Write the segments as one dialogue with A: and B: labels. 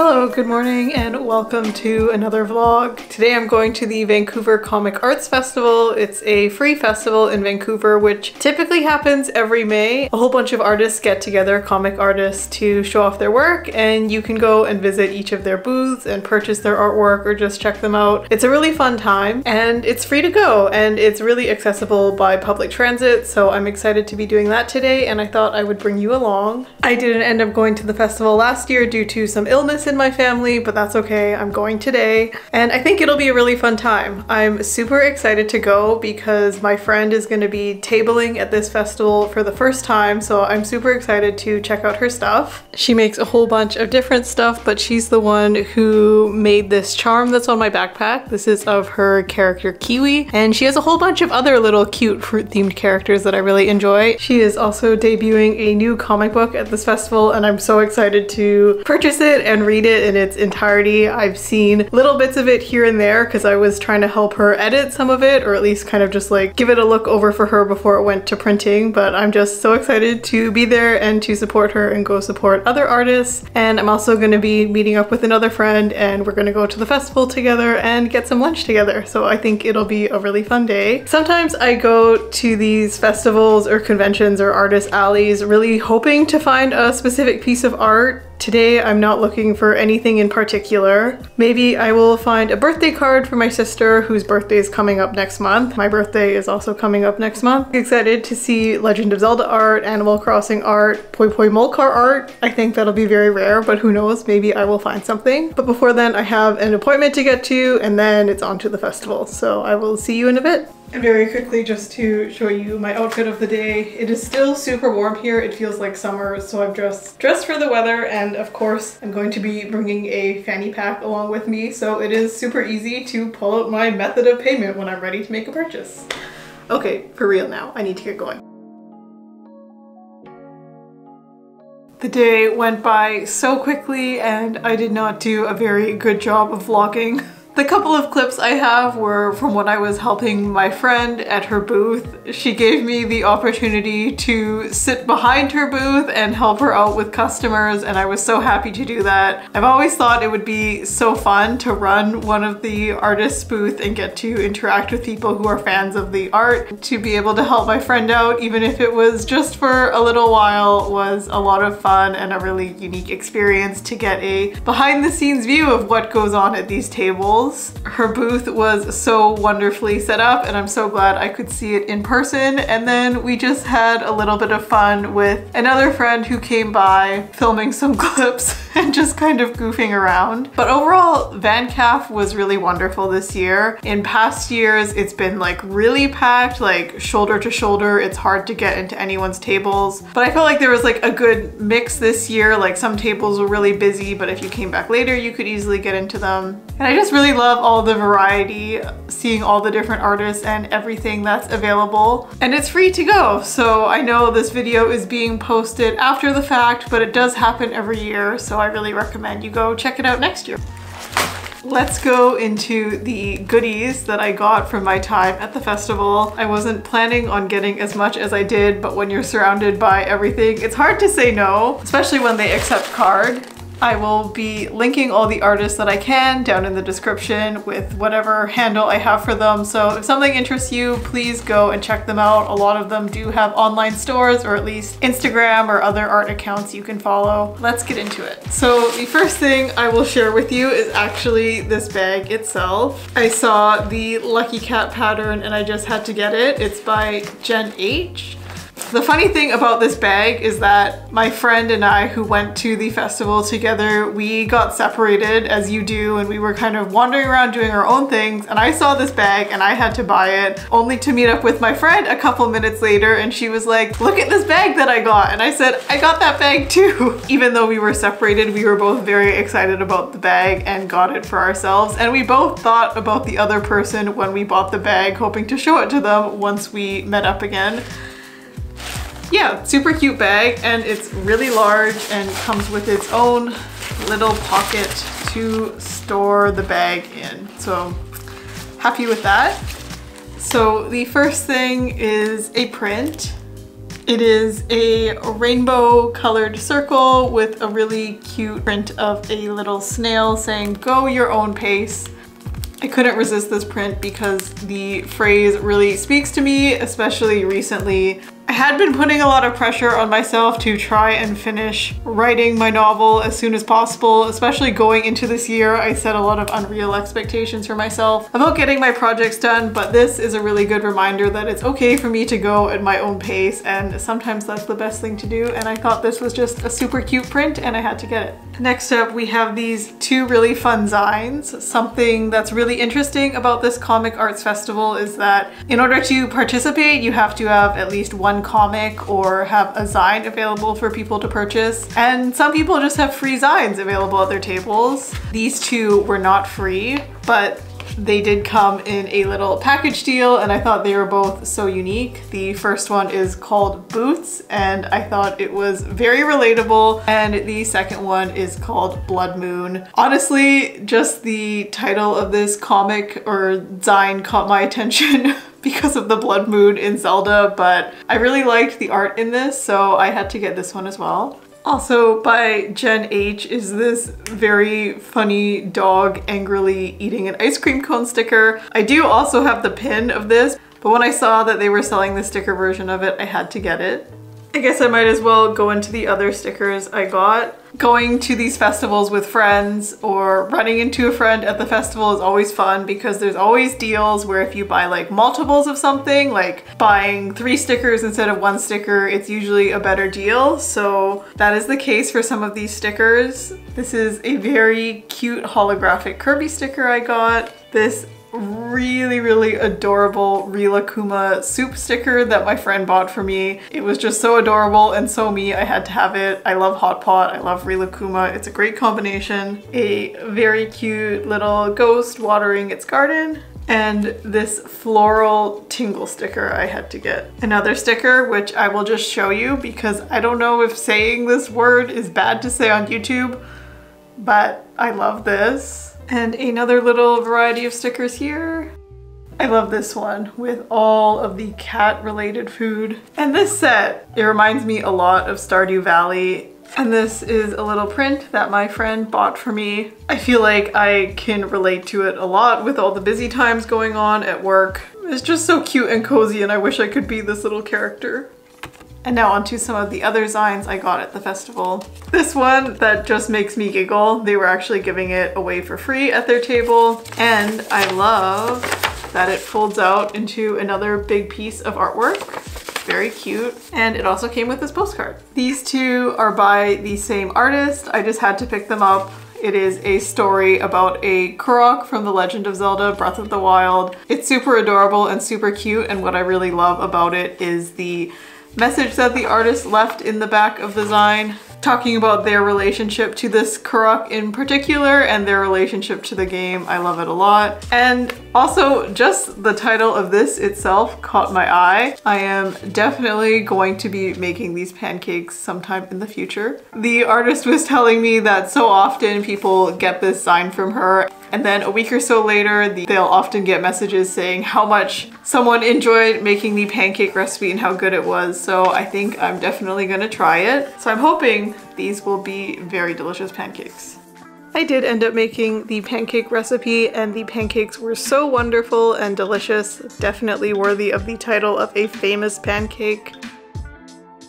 A: Hello, good morning, and welcome to another vlog. Today I'm going to the Vancouver Comic Arts Festival. It's a free festival in Vancouver, which typically happens every May. A whole bunch of artists get together, comic artists, to show off their work, and you can go and visit each of their booths and purchase their artwork or just check them out. It's a really fun time, and it's free to go, and it's really accessible by public transit, so I'm excited to be doing that today, and I thought I would bring you along. I didn't end up going to the festival last year due to some illness in my family, but that's okay. I'm going today and I think it'll be a really fun time. I'm super excited to go because my friend is going to be tabling at this festival for the first time, so I'm super excited to check out her stuff. She makes a whole bunch of different stuff, but she's the one who made this charm that's on my backpack. This is of her character Kiwi, and she has a whole bunch of other little cute fruit themed characters that I really enjoy. She is also debuting a new comic book at this festival, and I'm so excited to purchase it and read it in its entirety. I've seen little bits of it here and there because I was trying to help her edit some of it or at least kind of just like give it a look over for her before it went to printing but I'm just so excited to be there and to support her and go support other artists and I'm also going to be meeting up with another friend and we're going to go to the festival together and get some lunch together so I think it'll be a really fun day. Sometimes I go to these festivals or conventions or artist alleys really hoping to find a specific piece of art Today I'm not looking for anything in particular. Maybe I will find a birthday card for my sister whose birthday is coming up next month. My birthday is also coming up next month. Excited to see Legend of Zelda art, Animal Crossing art, Pui Pui Molcar art. I think that'll be very rare, but who knows, maybe I will find something. But before then I have an appointment to get to and then it's on to the festival. So I will see you in a bit. And very quickly, just to show you my outfit of the day. It is still super warm here. It feels like summer, so I've dressed, dressed for the weather. And of course, I'm going to be bringing a fanny pack along with me. So it is super easy to pull out my method of payment when I'm ready to make a purchase. Okay, for real now, I need to get going. The day went by so quickly and I did not do a very good job of vlogging. The couple of clips I have were from when I was helping my friend at her booth. She gave me the opportunity to sit behind her booth and help her out with customers and I was so happy to do that. I've always thought it would be so fun to run one of the artist's booth and get to interact with people who are fans of the art. To be able to help my friend out even if it was just for a little while was a lot of fun and a really unique experience to get a behind the scenes view of what goes on at these tables her booth was so wonderfully set up and I'm so glad I could see it in person. And then we just had a little bit of fun with another friend who came by filming some clips and just kind of goofing around. But overall, VanCAF was really wonderful this year. In past years, it's been like really packed, like shoulder to shoulder. It's hard to get into anyone's tables. But I felt like there was like a good mix this year. Like some tables were really busy, but if you came back later, you could easily get into them. And I just really love all the variety, seeing all the different artists and everything that's available. And it's free to go. So I know this video is being posted after the fact, but it does happen every year. So I really recommend you go check it out next year. Let's go into the goodies that I got from my time at the festival. I wasn't planning on getting as much as I did, but when you're surrounded by everything, it's hard to say no, especially when they accept card. I will be linking all the artists that I can down in the description with whatever handle I have for them. So if something interests you, please go and check them out. A lot of them do have online stores or at least Instagram or other art accounts you can follow. Let's get into it. So the first thing I will share with you is actually this bag itself. I saw the Lucky Cat pattern and I just had to get it. It's by Jen H. The funny thing about this bag is that my friend and I who went to the festival together, we got separated as you do and we were kind of wandering around doing our own things and I saw this bag and I had to buy it only to meet up with my friend a couple minutes later and she was like, look at this bag that I got. And I said, I got that bag too. Even though we were separated, we were both very excited about the bag and got it for ourselves. And we both thought about the other person when we bought the bag, hoping to show it to them once we met up again yeah, super cute bag and it's really large and comes with its own little pocket to store the bag in. So happy with that. So the first thing is a print It is a rainbow colored circle with a really cute print of a little snail saying, go your own pace. I couldn't resist this print because the phrase really speaks to me, especially recently. I had been putting a lot of pressure on myself to try and finish writing my novel as soon as possible, especially going into this year. I set a lot of unreal expectations for myself about getting my projects done, but this is a really good reminder that it's okay for me to go at my own pace and sometimes that's the best thing to do and I thought this was just a super cute print and I had to get it. Next up we have these two really fun zines. Something that's really interesting about this Comic Arts Festival is that in order to participate you have to have at least one one comic or have a zine available for people to purchase. And some people just have free zines available at their tables. These two were not free, but they did come in a little package deal and I thought they were both so unique. The first one is called Boots and I thought it was very relatable and the second one is called Blood Moon. Honestly, just the title of this comic or zine caught my attention because of the blood moon in Zelda, but I really liked the art in this, so I had to get this one as well. Also by Jen H is this very funny dog angrily eating an ice cream cone sticker. I do also have the pin of this, but when I saw that they were selling the sticker version of it, I had to get it. I guess I might as well go into the other stickers I got. Going to these festivals with friends or running into a friend at the festival is always fun because there's always deals where if you buy like multiples of something, like buying three stickers instead of one sticker, it's usually a better deal. So that is the case for some of these stickers. This is a very cute holographic Kirby sticker I got. This really, really adorable Rilakkuma soup sticker that my friend bought for me. It was just so adorable and so me. I had to have it. I love Hot Pot. I love Rilakkuma. It's a great combination. A very cute little ghost watering its garden and this floral tingle sticker I had to get. Another sticker, which I will just show you because I don't know if saying this word is bad to say on YouTube, but I love this. And another little variety of stickers here. I love this one with all of the cat related food. And this set, it reminds me a lot of Stardew Valley. And this is a little print that my friend bought for me. I feel like I can relate to it a lot with all the busy times going on at work. It's just so cute and cozy and I wish I could be this little character. And now onto some of the other zines I got at the festival. This one that just makes me giggle. They were actually giving it away for free at their table. And I love that it folds out into another big piece of artwork. Very cute. And it also came with this postcard. These two are by the same artist. I just had to pick them up it is a story about a Korok from The Legend of Zelda Breath of the Wild. It's super adorable and super cute and what I really love about it is the message that the artist left in the back of the zine talking about their relationship to this Korok in particular and their relationship to the game. I love it a lot. And also just the title of this itself caught my eye. I am definitely going to be making these pancakes sometime in the future. The artist was telling me that so often people get this zine from her and then a week or so later, the, they'll often get messages saying how much someone enjoyed making the pancake recipe and how good it was. So I think I'm definitely gonna try it. So I'm hoping these will be very delicious pancakes. I did end up making the pancake recipe and the pancakes were so wonderful and delicious, definitely worthy of the title of a famous pancake.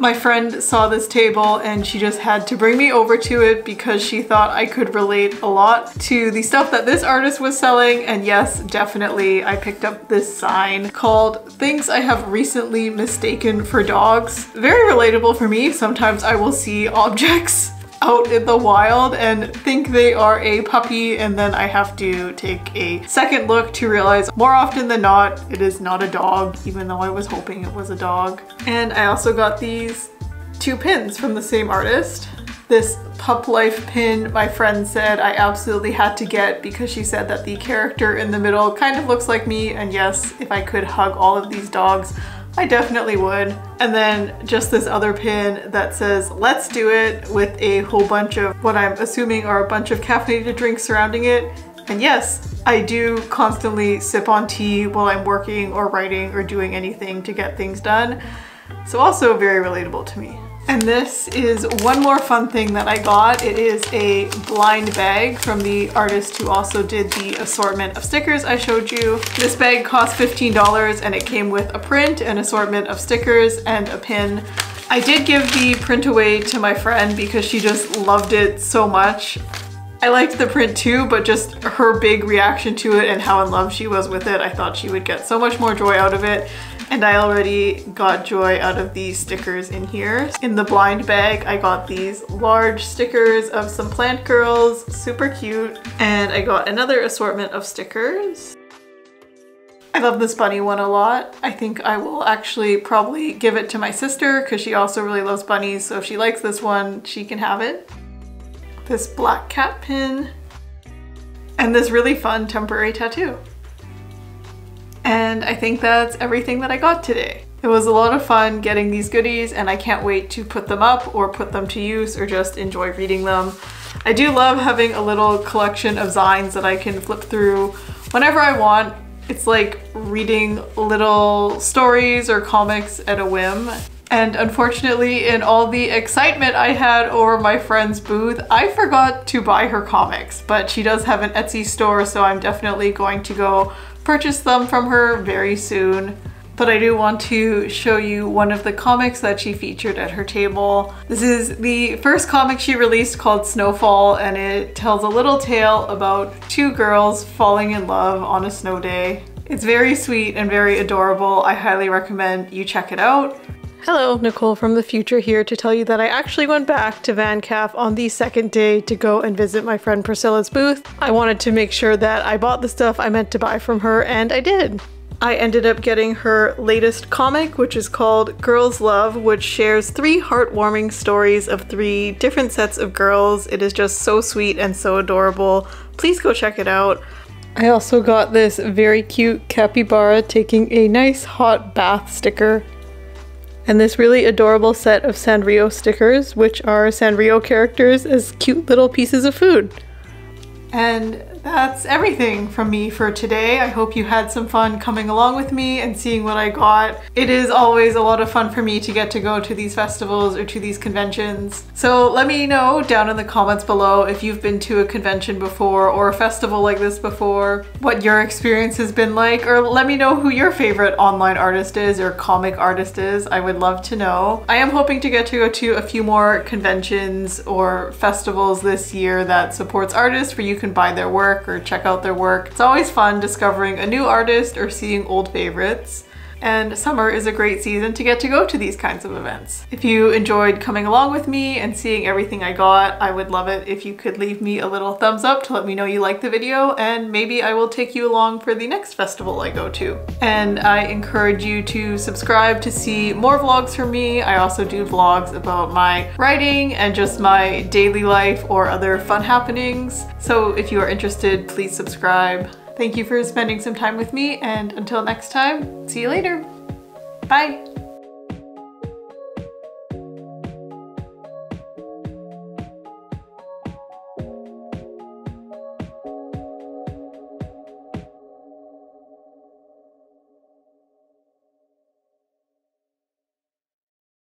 A: My friend saw this table and she just had to bring me over to it because she thought I could relate a lot to the stuff that this artist was selling. And yes, definitely I picked up this zine called Things I Have Recently Mistaken for Dogs. Very relatable for me. Sometimes I will see objects out in the wild and think they are a puppy and then I have to take a second look to realize more often than not it is not a dog even though I was hoping it was a dog. And I also got these two pins from the same artist. This Pup Life pin my friend said I absolutely had to get because she said that the character in the middle kind of looks like me and yes, if I could hug all of these dogs, I definitely would. And then just this other pin that says, let's do it with a whole bunch of what I'm assuming are a bunch of caffeinated drinks surrounding it. And yes, I do constantly sip on tea while I'm working or writing or doing anything to get things done. So also very relatable to me. And this is one more fun thing that I got. It is a blind bag from the artist who also did the assortment of stickers I showed you. This bag cost $15 and it came with a print, an assortment of stickers, and a pin. I did give the print away to my friend because she just loved it so much. I liked the print too, but just her big reaction to it and how in love she was with it, I thought she would get so much more joy out of it. And I already got joy out of these stickers in here. In the blind bag, I got these large stickers of some plant girls, super cute. And I got another assortment of stickers. I love this bunny one a lot. I think I will actually probably give it to my sister because she also really loves bunnies. So if she likes this one, she can have it. This black cat pin and this really fun temporary tattoo. And I think that's everything that I got today. It was a lot of fun getting these goodies and I can't wait to put them up or put them to use or just enjoy reading them. I do love having a little collection of Zines that I can flip through whenever I want. It's like reading little stories or comics at a whim. And unfortunately, in all the excitement I had over my friend's booth, I forgot to buy her comics, but she does have an Etsy store, so I'm definitely going to go purchase them from her very soon. But I do want to show you one of the comics that she featured at her table. This is the first comic she released called Snowfall and it tells a little tale about two girls falling in love on a snow day. It's very sweet and very adorable. I highly recommend you check it out. Hello, Nicole from the future here to tell you that I actually went back to Van on the second day to go and visit my friend Priscilla's booth. I wanted to make sure that I bought the stuff I meant to buy from her and I did. I ended up getting her latest comic, which is called Girls Love, which shares three heartwarming stories of three different sets of girls. It is just so sweet and so adorable. Please go check it out. I also got this very cute capybara taking a nice hot bath sticker and this really adorable set of Sanrio stickers, which are Sanrio characters as cute little pieces of food. And that's everything from me for today. I hope you had some fun coming along with me and seeing what I got. It is always a lot of fun for me to get to go to these festivals or to these conventions. So let me know down in the comments below if you've been to a convention before or a festival like this before, what your experience has been like, or let me know who your favorite online artist is or comic artist is. I would love to know. I am hoping to get to go to a few more conventions or festivals this year that supports artists where you can buy their work work or check out their work. It's always fun discovering a new artist or seeing old favorites and summer is a great season to get to go to these kinds of events. If you enjoyed coming along with me and seeing everything I got, I would love it if you could leave me a little thumbs up to let me know you liked the video and maybe I will take you along for the next festival I go to. And I encourage you to subscribe to see more vlogs from me. I also do vlogs about my writing and just my daily life or other fun happenings. So if you are interested, please subscribe. Thank you for spending some time with me and until next time, see you later. Bye.